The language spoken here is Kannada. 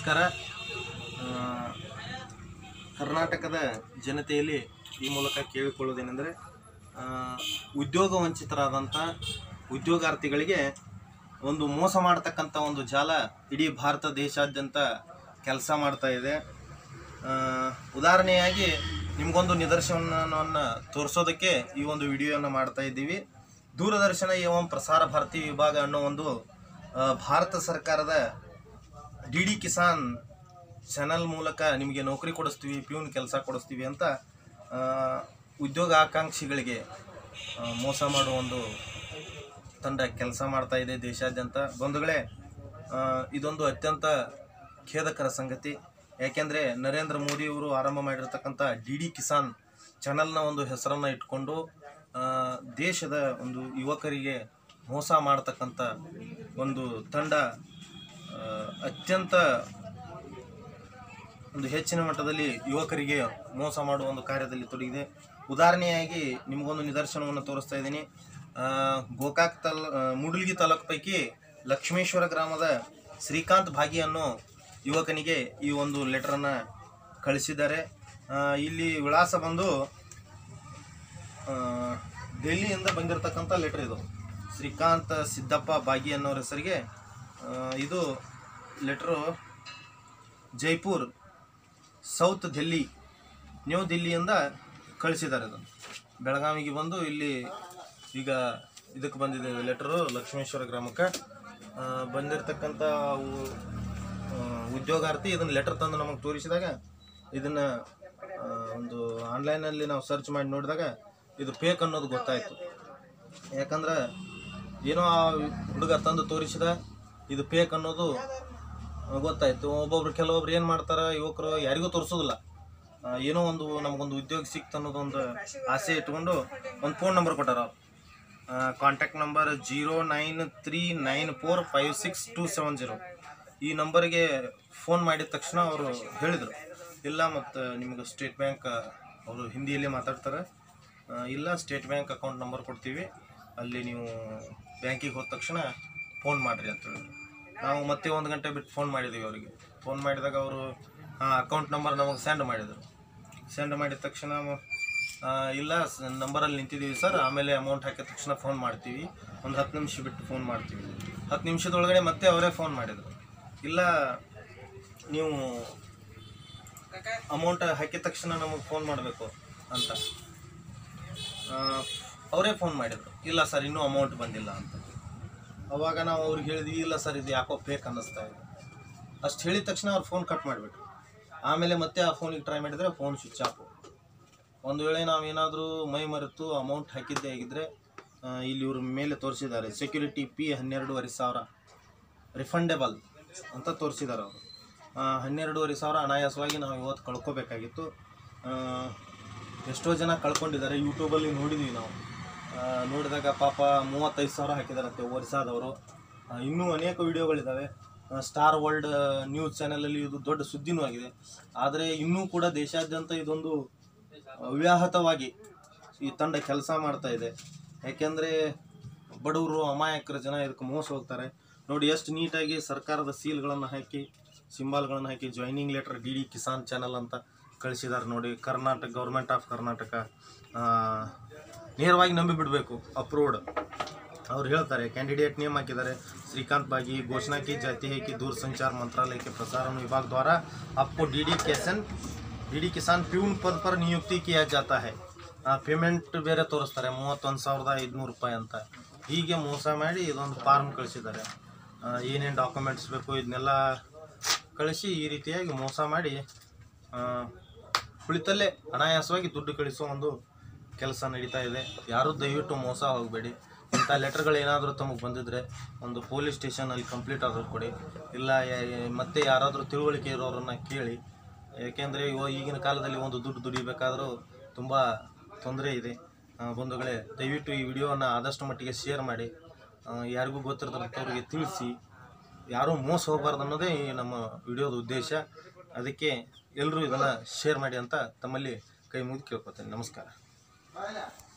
ನಮಸ್ಕಾರ. ಕರ್ನಾಟಕದ ಜನತೆಯಲ್ಲಿ ಈ ಮೂಲಕ ಕೇಳಿಕೊಳ್ಳೋದೇನೆಂದರೆ ಉದ್ಯೋಗ ವಂಚಿತರಾದಂಥ ಉದ್ಯೋಗಾರ್ಥಿಗಳಿಗೆ ಒಂದು ಮೋಸ ಮಾಡ್ತಕ್ಕಂಥ ಒಂದು ಜಾಲ ಇಡೀ ಭಾರತ ದೇಶಾದ್ಯಂತ ಕೆಲಸ ಮಾಡ್ತಾ ಇದೆ. ಉದಾಹರಣೆಯಾಗಿ ನಿಮಗೊಂದು ನಿದರ್ಶನವನ್ನು ತೋರಿಸೋದಕ್ಕೆ ಈ ಒಂದು ವಿಡಿಯೋವನ್ನು ಮಾಡ್ತಾ ಇದ್ದೀವಿ. ದೂರದರ್ಶನ ಏವಂ ಪ್ರಸಾರ ಭಾರತಿ ವಿಭಾಗ ಅನ್ನೋ ಒಂದು ಭಾರತ ಸರ್ಕಾರದ ಡಿ ಕಿಸಾನ್ ಚಾನಲ್ ಮೂಲಕ ನಿಮಗೆ ನೌಕರಿ ಕೊಡಿಸ್ತೀವಿ, ಪ್ಯೂನ್ ಕೆಲಸ ಕೊಡಿಸ್ತೀವಿ ಅಂತ ಉದ್ಯೋಗ ಆಕಾಂಕ್ಷಿಗಳಿಗೆ ಮೋಸ ಮಾಡುವ ಒಂದು ತಂಡ ಕೆಲಸ ಮಾಡ್ತಾ ಇದೆ ದೇಶಾದ್ಯಂತ. ಬಂಧುಗಳೇ ಇದೊಂದು ಅತ್ಯಂತ ಖೇದಕರ ಸಂಗತಿ. ಯಾಕೆಂದರೆ ನರೇಂದ್ರ ಮೋದಿಯವರು ಆರಂಭ ಮಾಡಿರ್ತಕ್ಕಂಥ ಡಿ ಡಿ ಕಿಸಾನ್ ಚಾನಲ್ನ ಒಂದು ಹೆಸರನ್ನು ಇಟ್ಕೊಂಡು ದೇಶದ ಒಂದು ಯುವಕರಿಗೆ ಮೋಸ ಮಾಡ್ತಕ್ಕಂಥ ಒಂದು ತಂಡ ಅತ್ಯಂತ ಒಂದು ಹೆಚ್ಚಿನ ಮಟ್ಟದಲ್ಲಿ ಯುವಕರಿಗೆ ಮೋಸ ಮಾಡುವ ಒಂದು ಕಾರ್ಯದಲ್ಲಿ ತೊಡಗಿದೆ. ಉದಾಹರಣೆಯಾಗಿ ನಿಮಗೊಂದು ನಿದರ್ಶನವನ್ನು ತೋರಿಸ್ತಾ ಇದ್ದೀನಿ. ಗೋಕಾಕ್ ತಲ್ ಮುಡುಲ್ಗಿ ತಾಲೂಕು ಪೈಕಿ ಲಕ್ಷ್ಮೇಶ್ವರ ಗ್ರಾಮದ ಶ್ರೀಕಾಂತ್ ಭಾಗಿ ಅನ್ನೋ ಯುವಕನಿಗೆ ಈ ಒಂದು ಲೆಟರನ್ನು ಕಳಿಸಿದ್ದಾರೆ. ಇಲ್ಲಿ ವಿಳಾಸ ಬಂದು ಡೆಲ್ಲಿಯಿಂದ ಬಂದಿರತಕ್ಕಂಥ ಲೆಟರ್ ಇದು. ಶ್ರೀಕಾಂತ್ ಸಿದ್ದಪ್ಪ ಭಾಗಿ ಅನ್ನೋರ ಹೆಸರಿಗೆ ಇದು letter Jaipur south Delhi new ದಿಲ್ಲಿಯಿಂದ ಕಳಿಸಿದ್ದಾರೆ ಇದು ಬೆಳಗಾವಿಗೆ ಬಂದು ಇಲ್ಲಿ ಈಗ ಇದಕ್ಕೆ ಬಂದಿದೆ ಲೆಟ್ರು ಲಕ್ಷ್ಮೇಶ್ವರ ಗ್ರಾಮಕ್ಕೆ. ಬಂದಿರತಕ್ಕಂಥ ಉ- ಉದ್ಯೋಗಾರ್ಥಿ ಇದನ್ನು ಲೆಟ್ರ್ ತಂದು ನಮಗೆ ತೋರಿಸಿದಾಗ ಇದನ್ನು ಒಂದು ಆನ್ಲೈನಲ್ಲಿ ನಾವು ಸರ್ಚ್ ಮಾಡಿ ನೋಡಿದಾಗ ಇದು ಫೇಕ್ ಅನ್ನೋದು ಗೊತ್ತಾಯಿತು. ಯಾಕಂದ್ರೆ ಏನೋ ಆ ಹುಡುಗ ತಂದು ತೋರಿಸಿದ ಇದು ಫೇಕ್ ಅನ್ನೋದು ಗೊತ್ತಾಯ್ತು. ಒಬ್ಬೊಬ್ರು ಕೆಲವೊಬ್ರು ಏನು ಮಾಡ್ತಾರೆ, ಯುವಕರು ಯಾರಿಗೂ ತೋರಿಸೋದಿಲ್ಲ. ಏನೋ ಒಂದು ನಮಗೊಂದು ಉದ್ಯೋಗ ಸಿಕ್ತು ಅನ್ನೋದೊಂದು ಆಸೆ ಇಟ್ಕೊಂಡು ಒಂದು ಫೋನ್ ನಂಬರ್ ಕೊಟ್ಟಾರ contact number zero nine three nine four five six two seven zero. ಈ ನಂಬರ್ಗೆ ಫೋನ್ ಮಾಡಿದ ತಕ್ಷಣ ಅವರು ಹೇಳಿದರು. ಇಲ್ಲ ಮತ್ತು ನಿಮಗೆ ಸ್ಟೇಟ್ ಬ್ಯಾಂಕ್ ಅವರು ಹಿಂದಿಯಲ್ಲಿ ಮಾತಾಡ್ತಾರೆ. ಇಲ್ಲ ಸ್ಟೇಟ್ ಬ್ಯಾಂಕ್ ಅಕೌಂಟ್ ನಂಬರ್ ಕೊಡ್ತೀವಿ. ಅಲ್ಲಿ ನೀವು ಬ್ಯಾಂಕಿಗೆ ಹೋದ ತಕ್ಷಣ ಫೋನ್ ಮಾಡಿರಿ ಅಂತ ಹೇಳಿದ್ರು. ನಾವು ಮತ್ತೆ ಒಂದು ಗಂಟೆ ಬಿಟ್ಟು ಫೋನ್ ಮಾಡಿದ್ದೀವಿ ಅವರಿಗೆ. ಫೋನ್ ಮಾಡಿದಾಗ ಅವರು ಅಕೌಂಟ್ ನಂಬರ್ ನಮಗೆ ಸೆಂಡ್ ಮಾಡಿದರು. ಸೆಂಡ್ ಮಾಡಿದ ತಕ್ಷಣ ಇಲ್ಲ ನಂಬರಲ್ಲಿ ನಿಂತಿದ್ದೀವಿ ಸರ್ ಆಮೇಲೆ ಅಮೌಂಟ್ ಹಾಕಿದ ತಕ್ಷಣ ಫೋನ್ ಮಾಡ್ತೀವಿ. ಒಂದು ಹತ್ತು ನಿಮಿಷ ಬಿಟ್ಟು ಫೋನ್ ಮಾಡ್ತೀವಿ. ಹತ್ತು ನಿಮಿಷದೊಳಗಡೆ ಮತ್ತೆ ಅವರೇ ಫೋನ್ ಮಾಡಿದರು. ಇಲ್ಲ, ನೀವು ಅಮೌಂಟ್ ಹಾಕಿದ ತಕ್ಷಣ ನಮಗೆ ಫೋನ್ ಮಾಡಬೇಕು ಅಂತ. ಅವರೇ ಫೋನ್ ಮಾಡಿದರು. ಇಲ್ಲ ಸರ್ ಇನ್ನೂ ಅಮೌಂಟ್ ಬಂದಿಲ್ಲ ಅಂತ. ಅವಾಗ ನಾವು ಅವ್ರಿಗೆ ಹೇಳಿದ್ವಿ, ಇಲ್ಲ ಸರ್, ಇದು ಯಾಕೋ ಫೇಕ್ ಅನ್ನಿಸ್ತಾ ಇದೆ. ಅಷ್ಟು ಹೇಳಿದ ತಕ್ಷಣ ಅವ್ರು ಫೋನ್ ಕಟ್ ಮಾಡಿಬಿಟ್ರು. ಆಮೇಲೆ ಮತ್ತೆ ಆ ಫೋನಿಗೆ ಟ್ರೈ ಮಾಡಿದರೆ ಫೋನ್ ಸ್ವಿಚ್ ಆಫು ಒಂದು ವೇಳೆ ನಾವೇನಾದರೂ ಮೈ ಮರೆತು ಅಮೌಂಟ್ ಹಾಕಿದ್ದೇ ಆಗಿದ್ದರೆ ಇಲ್ಲಿ ಇವ್ರ ಮೇಲೆ ತೋರಿಸಿದ್ದಾರೆ. ಸೆಕ್ಯೂರಿಟಿ ಪಿ ಹನ್ನೆರಡೂವರೆ ಸಾವಿರ. ರಿಫಂಡೆಬಲ್ ಅಂತ ತೋರಿಸಿದ್ದಾರೆ ಅವರು. ಹನ್ನೆರಡೂವರೆ ಸಾವಿರ ಅನಾಯಾಸವಾಗಿ ನಾವು ಇವತ್ತು ಕಳ್ಕೊಬೇಕಾಗಿತ್ತು. ಎಷ್ಟೋ ಜನ ಕಳ್ಕೊಂಡಿದ್ದಾರೆ. ಯೂಟ್ಯೂಬಲ್ಲಿ ನೋಡಿದ್ವಿ ನಾವು. ನೋಡಿದಾಗ ಪಾಪ ಮೂವತ್ತೈದು ಸಾವಿರ ಹಾಕಿದಾರಂತೆ ಒರಿಸಾದವರು ಇನ್ನೂ ಅನೇಕ ವಿಡಿಯೋಗಳಿದ್ದಾವೆ ಸ್ಟಾರ್ ವರ್ಲ್ಡ್ ನ್ಯೂಸ್ ಚಾನಲಲ್ಲಿ ಇದು ದೊಡ್ಡ ಸುದ್ದಿನೂ ಆಗಿದೆ. ಆದರೆ ಇನ್ನೂ ಕೂಡ ದೇಶಾದ್ಯಂತ ಇದೊಂದು ಅವ್ಯಾಹತವಾಗಿ ಈ ತಂಡ ಕೆಲಸ ಮಾಡ್ತಾ ಇದೆ. ಯಾಕೆಂದರೆ ಬಡವರು, ಅಮಾಯಕರ ಜನ ಇದಕ್ಕೆ ಮೋಸ ಹೋಗ್ತಾರೆ. ನೋಡಿ, ಎಷ್ಟು ನೀಟಾಗಿ ಸರ್ಕಾರದ ಸೀಲ್ಗಳನ್ನು ಹಾಕಿ, ಸಿಂಬಾಲ್ಗಳನ್ನು ಹಾಕಿ joining letter D D Kisan channel ಅಂತ ಕಳಿಸಿದ್ದಾರೆ ನೋಡಿ. ಕರ್ನಾಟಕ ಗೌರ್ಮೆಂಟ್ ಆಫ್ ಕರ್ನಾಟಕ नेर नंबिबिडो अप्रूवड और हेतर कैंडिडेट नियम हाक श्रीकांत बी घोषणा की जाति है कि दूर संचार मंत्रालय के प्रसारण विभाग द्वारा आपको डी डी कैसन डी डी किसान प्यून पद पर नियुक्ति किया जाता है पेमेंट बेरे तोरस्तर मूवत सविदूर रूपाय अंत हीगे मोसमी इन फार्म कल ईन डाक्युमेंट्स बेने कल रीतिया मोसमी कुल अनायास दुड कल ಕೆಲಸ ನಡೀತಾ ಇದೆ. ಯಾರೂ ದಯವಿಟ್ಟು ಮೋಸ ಹೋಗಬೇಡಿ ಇಂಥ ಲೆಟರ್ಗಳು ಏನಾದರೂ ತಮಗೆ ಬಂದಿದ್ದರೆ ಒಂದು ಪೊಲೀಸ್ ಸ್ಟೇಷನಲ್ಲಿ ಕಂಪ್ಲೀಟ್ ಆದರೂ ಕೊಡಿ. ಇಲ್ಲ ಮತ್ತೆ ಯಾರಾದರೂ ತಿಳುವಳಿಕೆ ಇರೋರನ್ನ ಕೇಳಿ. ಯಾಕೆಂದರೆ ಈಗಿನ ಕಾಲದಲ್ಲಿ ಒಂದು ದುಡ್ಡು ದುಡಿಬೇಕಾದರೂ ತುಂಬ ತೊಂದರೆ ಇದೆ. ಬಂಧುಗಳೇ, ದಯವಿಟ್ಟು ಈ ವಿಡಿಯೋನ ಆದಷ್ಟು ಮಟ್ಟಿಗೆ ಶೇರ್ ಮಾಡಿ. ಯಾರಿಗೂ ಗೊತ್ತಿರದಂಥವ್ರಿಗೆ ತಿಳಿಸಿ. ಯಾರೂ ಮೋಸ ಹೋಗಬಾರ್ದು ಅನ್ನೋದೇ ಈ ನಮ್ಮ ವಿಡಿಯೋದ ಉದ್ದೇಶ. ಅದಕ್ಕೆ ಎಲ್ಲರೂ ಇದನ್ನು ಶೇರ್ ಮಾಡಿ ಅಂತ ತಮ್ಮಲ್ಲಿ ಕೈ ಮುಗಿದು ಕೇಳ್ಕೊತೇನೆ. ನಮಸ್ಕಾರ. Bye now.